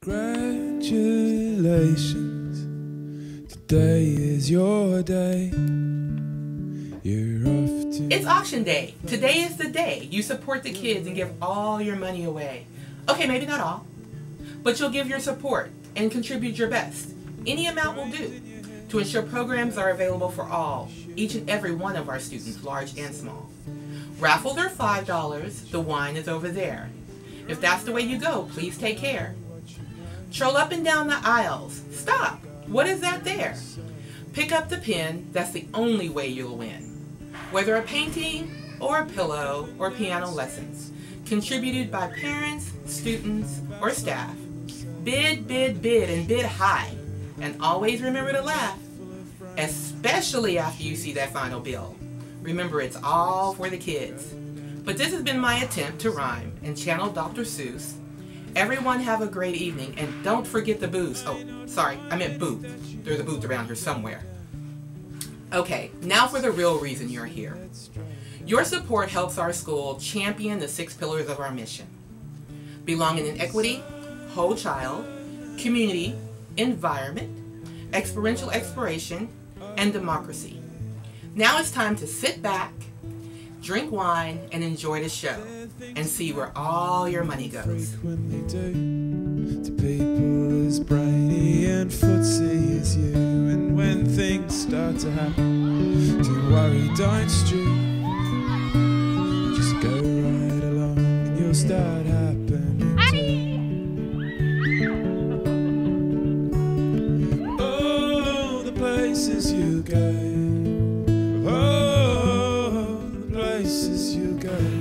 Congratulations, today is your day. It's auction day. Today is the day you support the kids and give all your money away. Okay, maybe not all, but you'll give your support and contribute your best. Any amount will do to ensure programs are available for all, each and every one of our students, large and small. Raffles are $5. The wine is over there. If that's the way you go, please take care. Troll up and down the aisles. Stop. What is that there? Pick up the pen. That's the only way you'll win. Whether a painting or a pillow or piano lessons. Contributed by parents, students, or staff. Bid, bid, bid, and bid high. And always remember to laugh. Especially after you see that final bill. Remember, it's all for the kids. But this has been my attempt to rhyme and channel Dr. Seuss Everyone have a great evening, and don't forget the booze. Oh, sorry, I meant booth. There's a booth around here somewhere. Okay, now for the real reason you're here. Your support helps our school champion the six pillars of our mission. Belonging in equity, whole child, community, environment, experiential exploration, and democracy. Now it's time to sit back, drink wine, and enjoy the show and see where all your money goes. Do to people as and as you, and when things start to happen, don't worry, don't.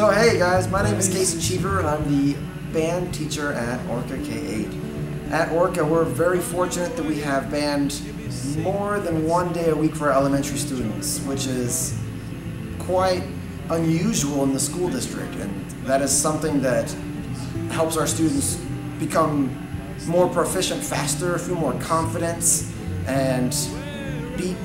So hey guys, my name is Casey Cheever and I'm the band teacher at Orca K8. At Orca, we're very fortunate that we have band more than one day a week for our elementary students, which is quite unusual in the school district, and that is something that helps our students become more proficient faster, feel more confidence, and be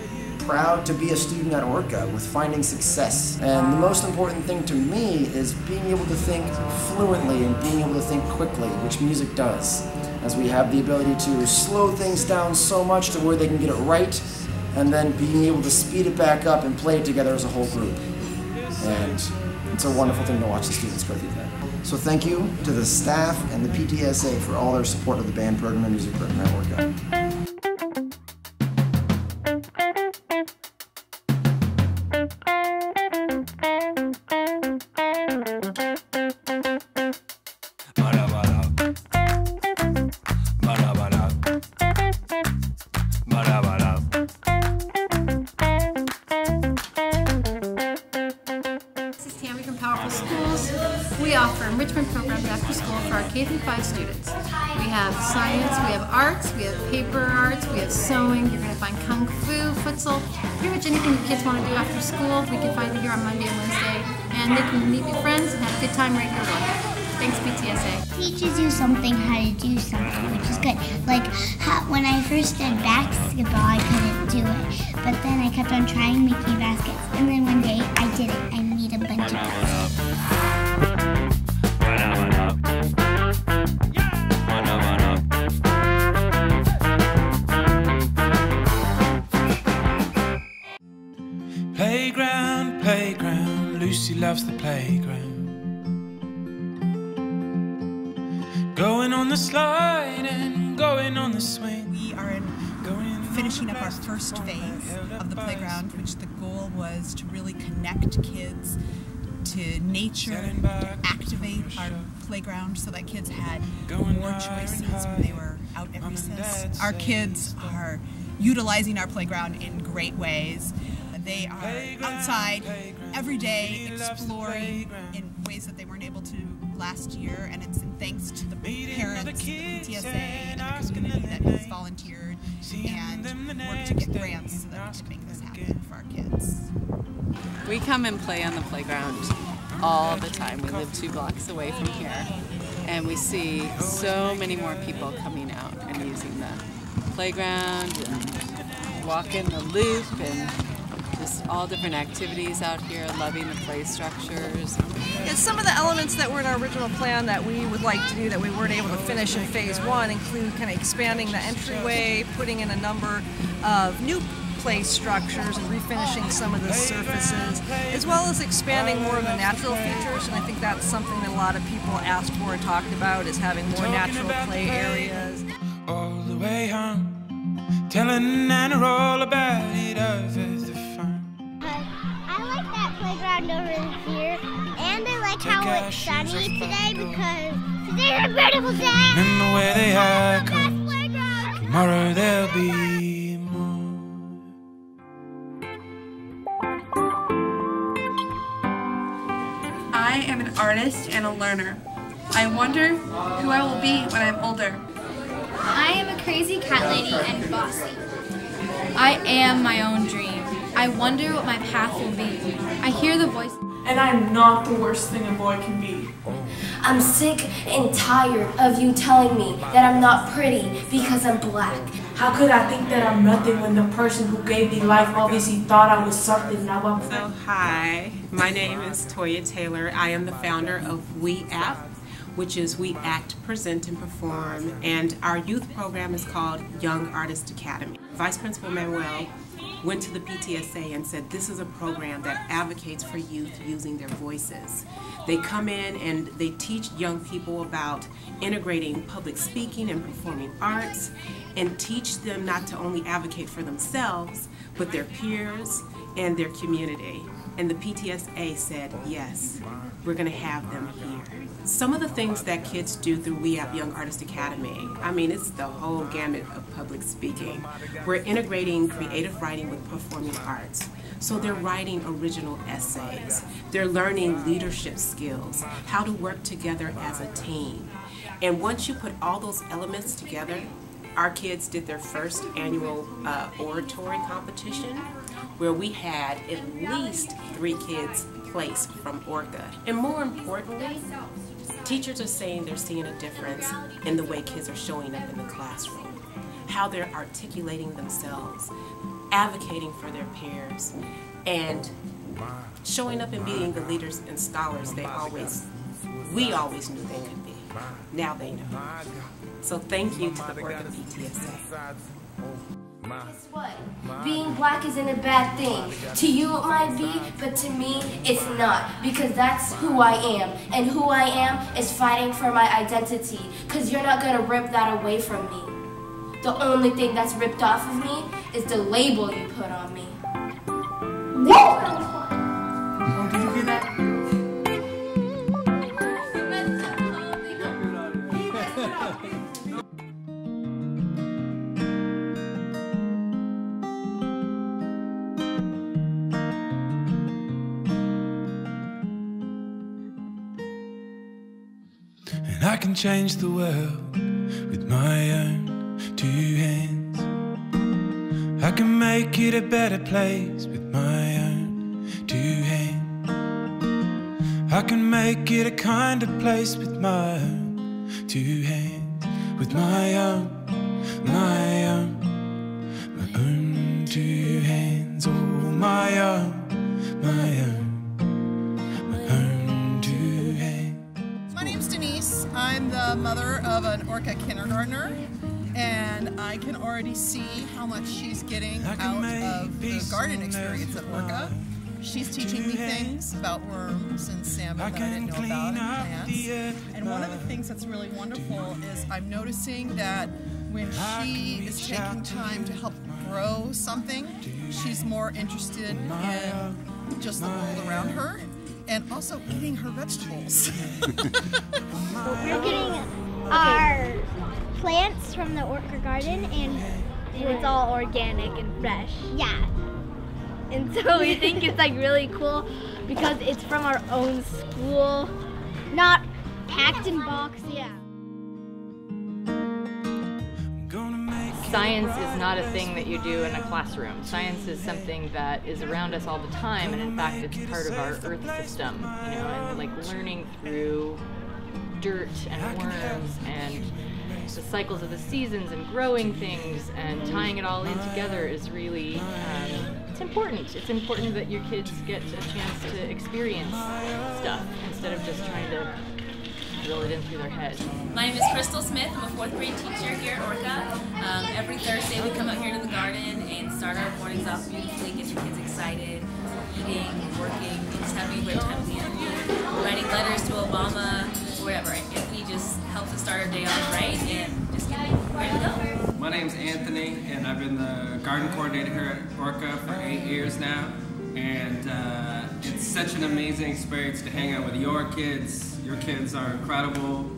proud to be a student at Orca with finding success. And the most important thing to me is being able to think fluently and being able to think quickly, which music does. As we have the ability to slow things down so much to where they can get it right, and then being able to speed it back up and play it together as a whole group. And it's a wonderful thing to watch the students go through that. So thank you to the staff and the PTSA for all their support of the band program and music program at Orca. Through 5 students. We have science, we have arts, we have paper arts, we have sewing. You're going to find kung fu, futsal, pretty much anything the kids want to do after school. We can find it here on Monday and Wednesday. And they can meet new friends and have a good time right here. Thanks, PTSA. teaches you something how to do something, which is good. Like how, when I first did basketball, I couldn't do it, but then I kept on trying making baskets, and then one day I did it. I made a bunch of baskets. Lucy loves the playground. Going on the slide and going on the swing. We are in Going finishing up our first phase of the playground, which the goal was to really connect kids to nature, to activate our playground so that kids had more choices when they were out at recess. Our kids are utilizing our playground in great ways. They are outside every day exploring in ways that they weren't able to last year, and it's thanks to the parents, the PTSA, and the community that has volunteered and worked to get grants so that we can make this happen for our kids. We come and play on the playground all the time. We live two blocks away from here. And we see so many more people coming out and using the playground and walking the loop and just all different activities out here, loving the play structures. Yeah, some of the elements that were in our original plan that we would like to do that we weren't able to finish in phase one include kind of expanding the entryway, putting in a number of new play structures and refinishing some of the surfaces, as well as expanding more of the natural features. And I think that's something that a lot of people asked for and talked about is having more natural play areas. All the way home, telling Nana all about it that playground over here, and I like how it's sunny today because today's a beautiful day. Remember where they are, Best 'cause tomorrow there'll be more. I am an artist and a learner. I wonder who I will be when I'm older. I am a crazy cat lady and bossy. I am my own dream. I wonder what my path will be. I hear the voice. And I'm not the worst thing a boy can be. I'm sick and tired of you telling me that I'm not pretty because I'm black. How could I think that I'm nothing when the person who gave me life obviously thought I was something? Now I'm So, hi, my name is Toya Taylor. I am the founder of We App, which is We Act, Present, and Perform, and our youth program is called Young Artist Academy. Vice Principal Manuel went to the PTSA and said this is a program that advocates for youth using their voices. They come in and they teach young people about integrating public speaking and performing arts and teach them not to only advocate for themselves, but their peers and their community. And the PTSA said, yes, we're going to have them here. Some of the things that kids do through We Have Young Artist Academy, I mean, it's the whole gamut of public speaking. We're integrating creative writing with performing arts. So they're writing original essays. They're learning leadership skills, how to work together as a team. And once you put all those elements together, our kids did their first annual uh, oratory competition where we had at least three kids placed from Orca. And more importantly, teachers are saying they're seeing a difference in the way kids are showing up in the classroom, how they're articulating themselves, advocating for their peers, and showing up and being the leaders and scholars they always, we always knew they could be. Now they know. So thank you to the Orca PTSA. Guess what? Being black isn't a bad thing. To you it might be, but to me it's not. Because that's who I am. And who I am is fighting for my identity. Because you're not going to rip that away from me. The only thing that's ripped off of me is the label you put on me. Change the world with my own two hands. I can make it a better place with my own two hands. I can make it a kinder place with my own two hands. With my own, my own, my own two hands. Oh, my own, my own, the mother of an Orca kindergartner, and I can already see how much she's getting out of the garden experience at Orca. She's teaching me things about worms and salmon that I didn't know about and plants. And one of the things that's really wonderful is I'm noticing that when she is taking time to help grow something, she's more interested in just the world around her and also eating her vegetables. We're getting our plants from the Orca Garden, and it's all organic and fresh. Yeah. And so we think it's like really cool because it's from our own school, not packed in box. Yeah. Science is not a thing that you do in a classroom. Science is something that is around us all the time, and in fact, it's part of our Earth system. You know, and like learning through dirt and worms and the cycles of the seasons and growing things and tying it all in together is really um, it's important. It's important that your kids get a chance to experience stuff instead of just trying to drill it in through their head. My name is Crystal Smith. I'm a fourth grade teacher here at Orca. Um, every Thursday we come out here to the garden and start our mornings off beautifully, get the kids excited, eating, working, just having a great time at. Writing letters to Obama, wherever. And we just helps us start our day off right and just get ready to go. My name's Anthony, and I've been the garden coordinator here at Orca for eight years now. And uh, it's such an amazing experience to hang out with your kids. Your kids are incredible.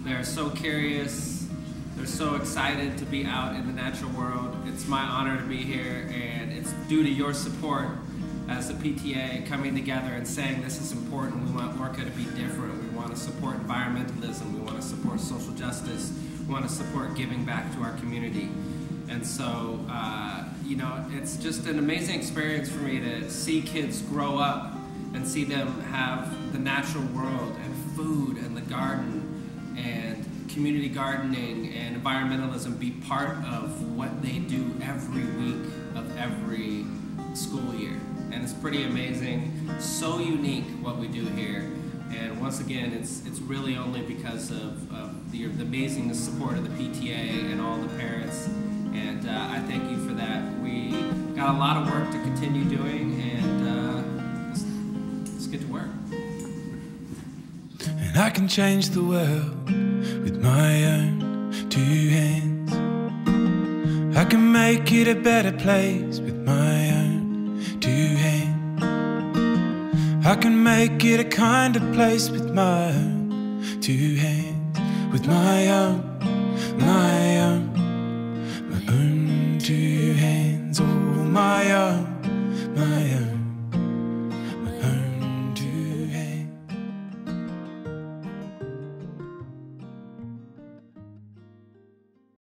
They're so curious. They're so excited to be out in the natural world. It's my honor to be here, and it's due to your support as the PTA coming together and saying this is important. We want Orca to be different. We want to support environmentalism. We want to support social justice. We want to support giving back to our community. And so, uh, you know, it's just an amazing experience for me to see kids grow up and see them have the natural world and food and the garden and community gardening and environmentalism be part of what they do every week of every school year. And it's pretty amazing, so unique what we do here. And once again, it's it's really only because of, of the, the amazing support of the PTA and all the parents. And uh, I thank you for that. We got a lot of work to continue doing, can change the world with my own two hands. I can make it a better place with my own two hands. I can make it a kinder place with my own two hands. With my own, my own, my own two hands. Oh, my own.